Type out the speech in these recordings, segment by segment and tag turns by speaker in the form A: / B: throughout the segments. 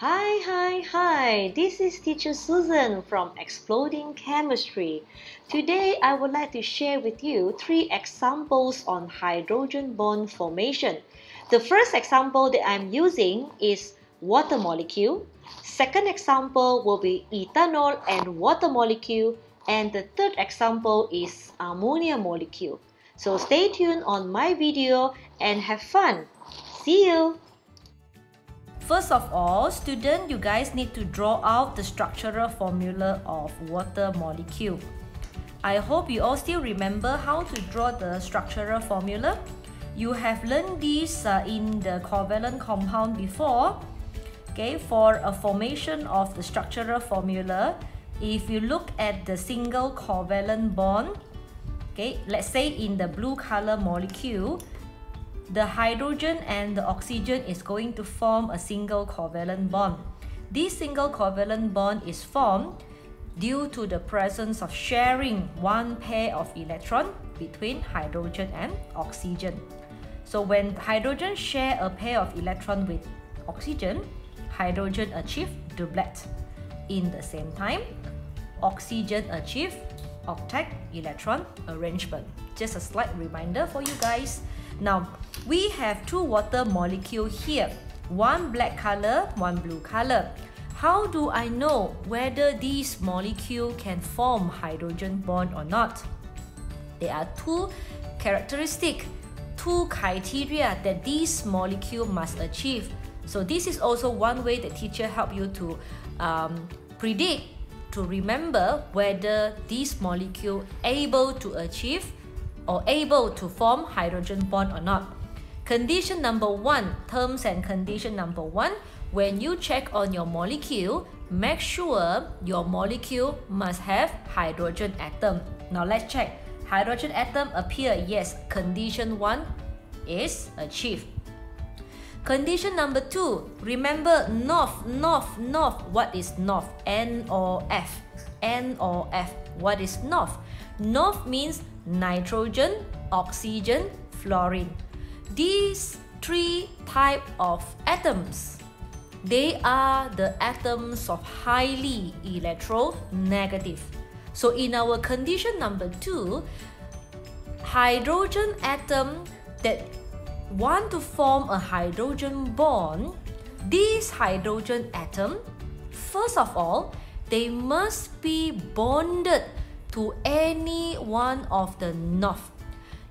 A: Hi, hi, hi. This is teacher Susan from Exploding Chemistry. Today I would like to share with you three examples on hydrogen bond formation. The first example that I'm using is water molecule. Second example will be ethanol and water molecule. And the third example is ammonia molecule. So stay tuned on my video and have fun. See you!
B: First of all, student, you guys need to draw out the structural formula of water molecule. I hope you all still remember how to draw the structural formula. You have learned this uh, in the covalent compound before. Okay, for a formation of the structural formula, if you look at the single covalent bond, okay, let's say in the blue color molecule, the hydrogen and the oxygen is going to form a single covalent bond. This single covalent bond is formed due to the presence of sharing one pair of electron between hydrogen and oxygen. So when hydrogen share a pair of electron with oxygen, hydrogen achieve doublet. In the same time, oxygen achieve octet electron arrangement. Just a slight reminder for you guys. Now, we have two water molecule here. One black color, one blue color. How do I know whether these molecule can form hydrogen bond or not? There are two characteristic, two criteria that this molecule must achieve. So this is also one way the teacher help you to um, predict, to remember whether this molecule able to achieve or able to form hydrogen bond or not. Condition number one, terms and condition number one, when you check on your molecule, make sure your molecule must have hydrogen atom. Now let's check. Hydrogen atom appear, yes, condition one is achieved. Condition number two, remember north, north, north. What is north? N or F? N or F? What is north? North means nitrogen, oxygen, fluorine. These three type of atoms, they are the atoms of highly electronegative. So in our condition number two, hydrogen atom that want to form a hydrogen bond, these hydrogen atom, first of all, they must be bonded to any one of the north.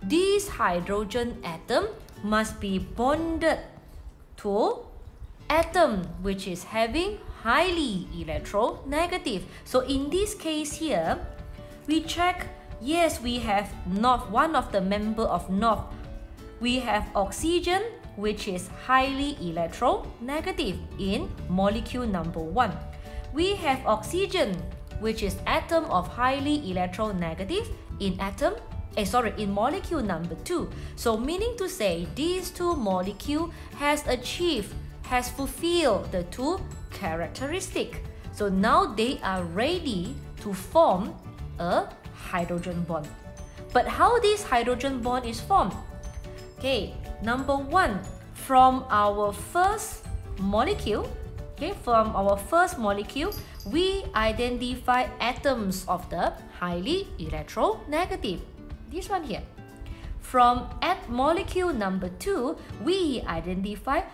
B: This hydrogen atom must be bonded to atom which is having highly electronegative. So in this case here, we check, yes, we have north, one of the member of north. We have oxygen which is highly electronegative in molecule number 1. We have oxygen which is atom of highly electronegative in atom eh, sorry, in molecule number 2. So meaning to say these two molecule has achieved, has fulfilled the two characteristic. So now they are ready to form a hydrogen bond. But how this hydrogen bond is formed? Okay, number one, from our first molecule, okay, from our first molecule, we identify atoms of the highly electronegative. This one here. From at molecule number 2, we identify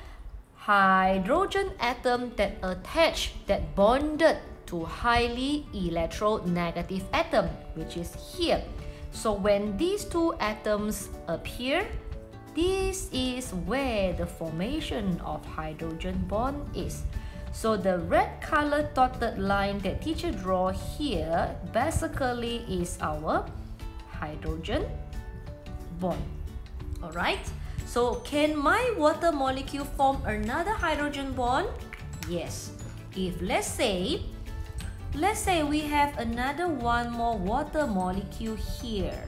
B: hydrogen atom that attach, that bonded to highly electronegative atom, which is here. So when these two atoms appear, this is where the formation of hydrogen bond is. So the red color dotted line that teacher draw here basically is our hydrogen bond. Alright, so can my water molecule form another hydrogen bond? Yes. If let's say, let's say we have another one more water molecule here.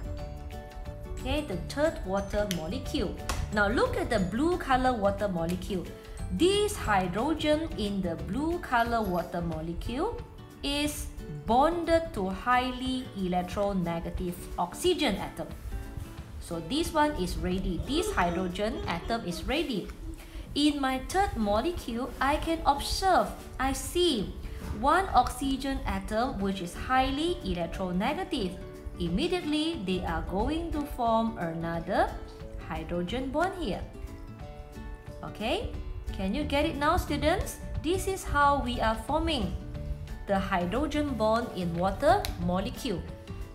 B: Okay, the third water molecule. Now look at the blue color water molecule. This hydrogen in the blue color water molecule is bonded to highly electronegative oxygen atom. So this one is ready. This hydrogen atom is ready. In my third molecule, I can observe, I see one oxygen atom which is highly electronegative. Immediately, they are going to form another hydrogen bond here. Okay, can you get it now students? This is how we are forming the hydrogen bond in water molecule.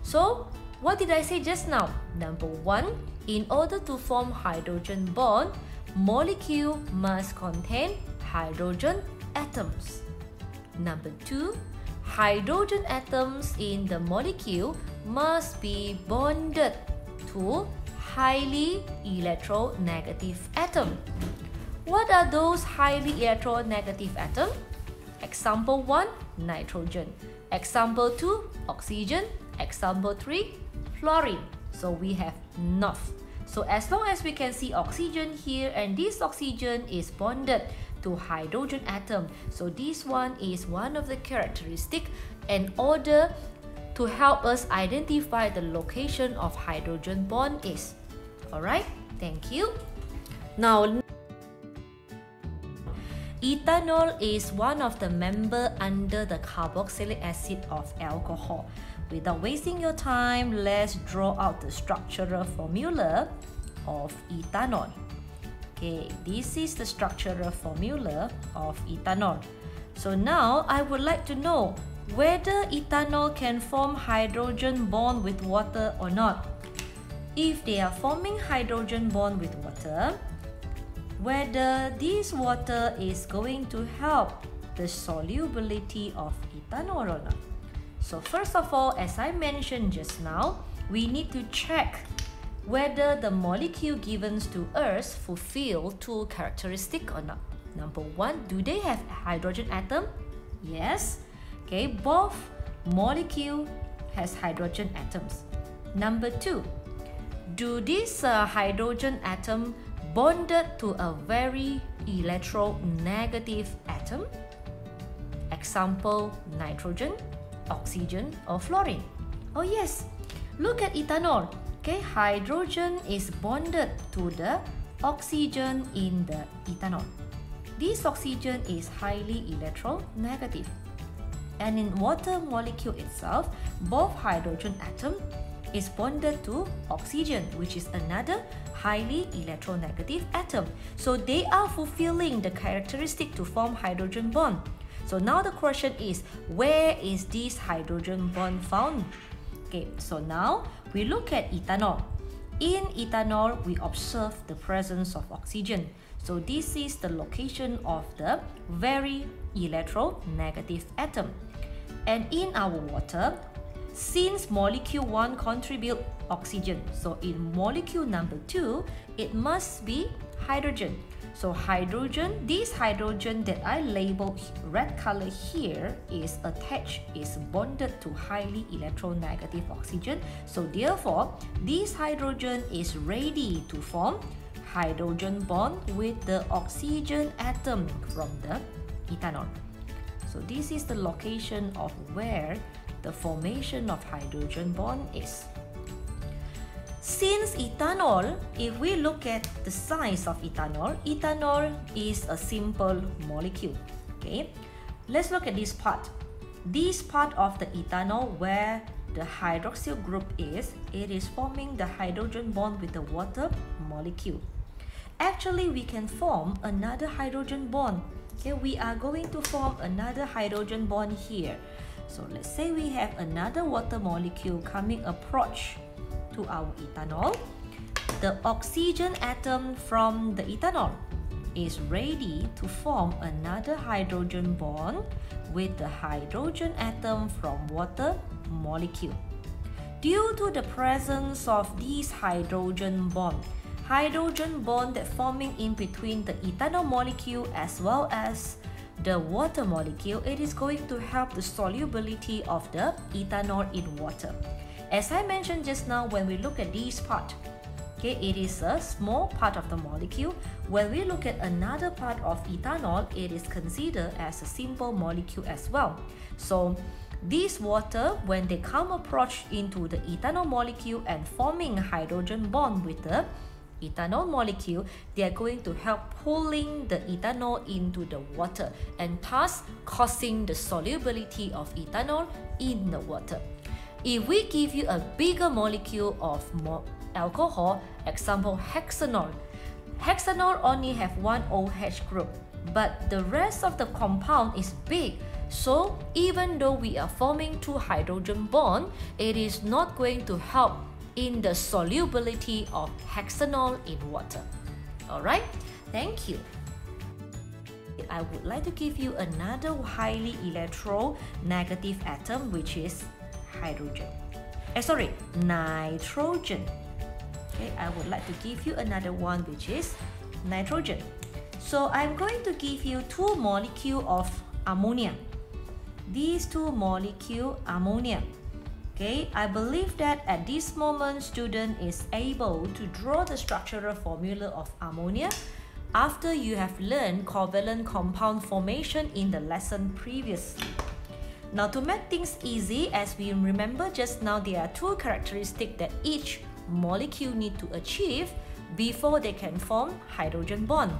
B: So, what did I say just now? Number one, in order to form hydrogen bond, molecule must contain hydrogen atoms. Number two, hydrogen atoms in the molecule must be bonded to highly electronegative atom. What are those highly electronegative atoms? Example 1, nitrogen. Example 2, oxygen. Example 3, fluorine. So we have enough. So as long as we can see oxygen here and this oxygen is bonded to hydrogen atom. So this one is one of the characteristic in order to help us identify the location of hydrogen bond is. Alright, thank you. Now, ethanol is one of the member under the carboxylic acid of alcohol. Without wasting your time, let's draw out the structural formula of ethanol. Okay, this is the structural formula of ethanol. So now I would like to know whether ethanol can form hydrogen bond with water or not. If they are forming hydrogen bond with water, whether this water is going to help the solubility of ethanol or not. So first of all, as I mentioned just now, we need to check whether the molecule given to us fulfill two characteristics or not. Number one, do they have a hydrogen atom? Yes. Okay, both molecule has hydrogen atoms. Number two, do this uh, hydrogen atom bonded to a very electronegative atom? Example, nitrogen, oxygen, or fluorine. Oh yes, look at ethanol. Okay, hydrogen is bonded to the oxygen in the ethanol. This oxygen is highly electronegative. And in water molecule itself, both hydrogen atom is bonded to oxygen, which is another highly electronegative atom. So they are fulfilling the characteristic to form hydrogen bond. So now the question is, where is this hydrogen bond found? Okay, so now we look at ethanol. In ethanol, we observe the presence of oxygen. So this is the location of the very electronegative atom. And in our water, since molecule 1 contribute oxygen, so in molecule number 2, it must be hydrogen. So hydrogen, this hydrogen that I labeled red color here is attached, is bonded to highly electronegative oxygen. So therefore, this hydrogen is ready to form hydrogen bond with the oxygen atom from the ethanol. So this is the location of where the formation of hydrogen bond is. Since ethanol, if we look at the size of ethanol, ethanol is a simple molecule. Okay, let's look at this part. This part of the ethanol where the hydroxyl group is, it is forming the hydrogen bond with the water molecule. Actually, we can form another hydrogen bond. Okay, we are going to form another hydrogen bond here. So let's say we have another water molecule coming approach to our ethanol, the oxygen atom from the ethanol is ready to form another hydrogen bond with the hydrogen atom from water molecule. Due to the presence of these hydrogen bond, hydrogen bond that forming in between the ethanol molecule as well as the water molecule, it is going to help the solubility of the ethanol in water. As I mentioned just now, when we look at this part, okay, it is a small part of the molecule. When we look at another part of ethanol, it is considered as a simple molecule as well. So this water, when they come approach into the ethanol molecule and forming hydrogen bond with the ethanol molecule, they are going to help pulling the ethanol into the water and thus causing the solubility of ethanol in the water. If we give you a bigger molecule of alcohol, example hexanol, hexanol only have one OH group, but the rest of the compound is big. So even though we are forming two hydrogen bond, it is not going to help in the solubility of hexanol in water. Alright, thank you. I would like to give you another highly electronegative atom which is hydrogen. Eh, sorry, nitrogen. Okay, I would like to give you another one which is nitrogen. So I'm going to give you two molecule of ammonia. These two molecule ammonia Okay, I believe that at this moment student is able to draw the structural formula of ammonia after you have learned covalent compound formation in the lesson previously. Now to make things easy, as we remember just now, there are two characteristics that each molecule need to achieve before they can form hydrogen bond.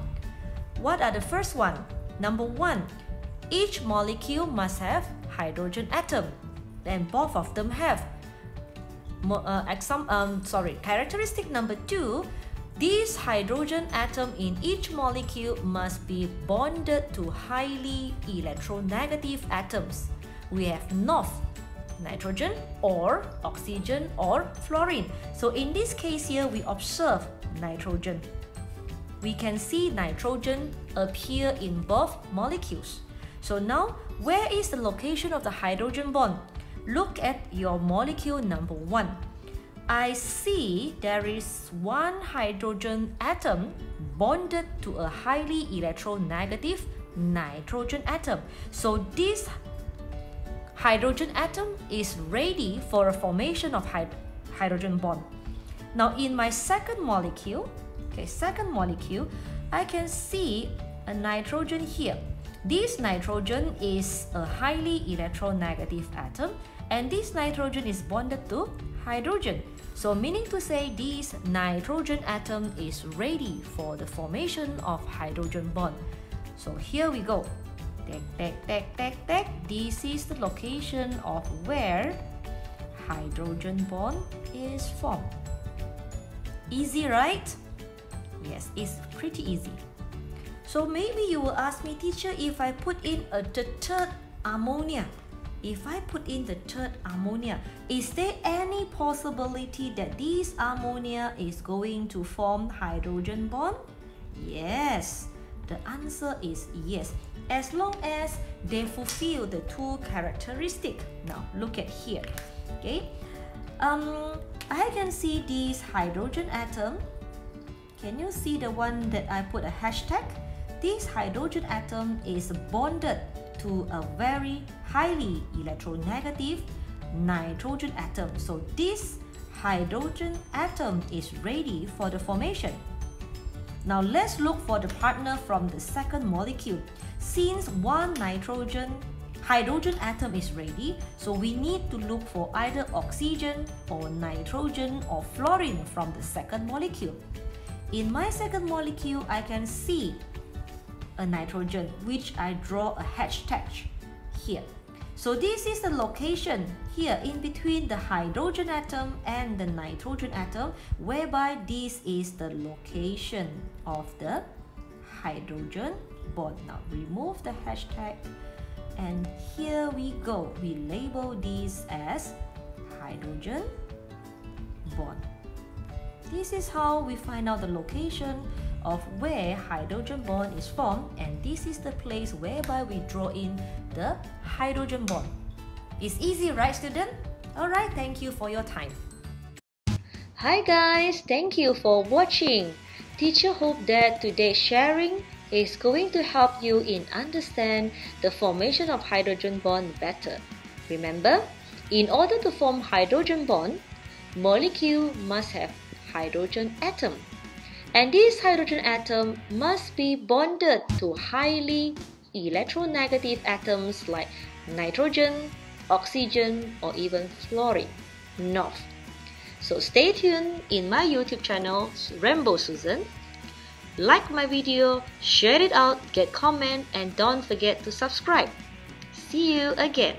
B: What are the first one? Number one, each molecule must have hydrogen atom then both of them have. Uh, exam, um, sorry, characteristic number two, this hydrogen atom in each molecule must be bonded to highly electronegative atoms. We have NOF, nitrogen or oxygen or fluorine. So in this case here, we observe nitrogen. We can see nitrogen appear in both molecules. So now, where is the location of the hydrogen bond? Look at your molecule number 1. I see there is one hydrogen atom bonded to a highly electronegative nitrogen atom. So this hydrogen atom is ready for a formation of hyd hydrogen bond. Now in my second molecule, okay, second molecule, I can see a nitrogen here. This nitrogen is a highly electronegative atom and this nitrogen is bonded to hydrogen. So meaning to say this nitrogen atom is ready for the formation of hydrogen bond. So here we go. Tack, tack, tack, tack, tack. This is the location of where hydrogen bond is formed. Easy, right? Yes, it's pretty easy. So maybe you will ask me, teacher, if I put in a third ammonia, if I put in the third ammonia, is there any possibility that this ammonia is going to form hydrogen bond? Yes, the answer is yes, as long as they fulfill the two characteristics. Now look at here, okay? Um, I can see this hydrogen atom. Can you see the one that I put a hashtag? This hydrogen atom is bonded to a very highly electronegative nitrogen atom. So this hydrogen atom is ready for the formation. Now let's look for the partner from the second molecule. Since one nitrogen hydrogen atom is ready, so we need to look for either oxygen or nitrogen or fluorine from the second molecule. In my second molecule, I can see a nitrogen, which I draw a hashtag here. So this is the location here in between the hydrogen atom and the nitrogen atom, whereby this is the location of the hydrogen bond. Now remove the hashtag and here we go. We label this as hydrogen bond. This is how we find out the location of where hydrogen bond is formed and this is the place whereby we draw in the hydrogen bond. It's easy, right student? Alright, thank you for your time.
A: Hi guys, thank you for watching. Teacher hope that today's sharing is going to help you in understand the formation of hydrogen bond better. Remember, in order to form hydrogen bond, molecule must have hydrogen atom and this hydrogen atom must be bonded to highly electronegative atoms like nitrogen, oxygen, or even fluorine, NOF. So stay tuned in my YouTube channel, Rainbow Susan. Like my video, share it out, get comment, and don't forget to subscribe. See you again.